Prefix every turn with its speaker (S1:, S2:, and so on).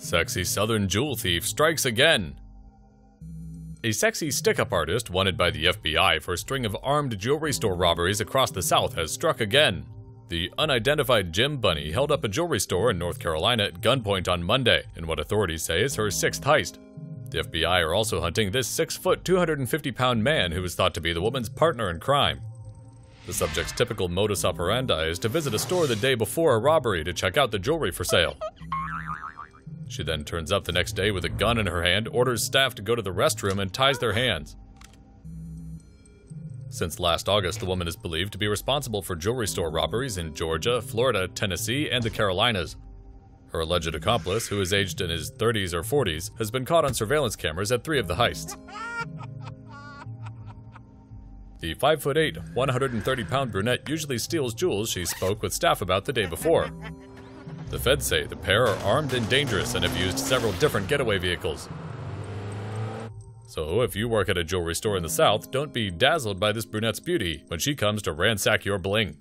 S1: Sexy Southern jewel thief strikes again. A sexy stick-up artist wanted by the FBI for a string of armed jewelry store robberies across the South has struck again. The unidentified gym bunny held up a jewelry store in North Carolina at gunpoint on Monday in what authorities say is her sixth heist. The FBI are also hunting this 6-foot, 250-pound man who is thought to be the woman's partner in crime. The subject's typical modus operandi is to visit a store the day before a robbery to check out the jewelry for sale. She then turns up the next day with a gun in her hand, orders staff to go to the restroom, and ties their hands. Since last August, the woman is believed to be responsible for jewelry store robberies in Georgia, Florida, Tennessee, and the Carolinas. Her alleged accomplice, who is aged in his 30s or 40s, has been caught on surveillance cameras at three of the heists. The 5'8, 130 pound brunette usually steals jewels she spoke with staff about the day before. The feds say the pair are armed and dangerous and have used several different getaway vehicles. So, if you work at a jewelry store in the South, don't be dazzled by this brunette's beauty when she comes to ransack your bling.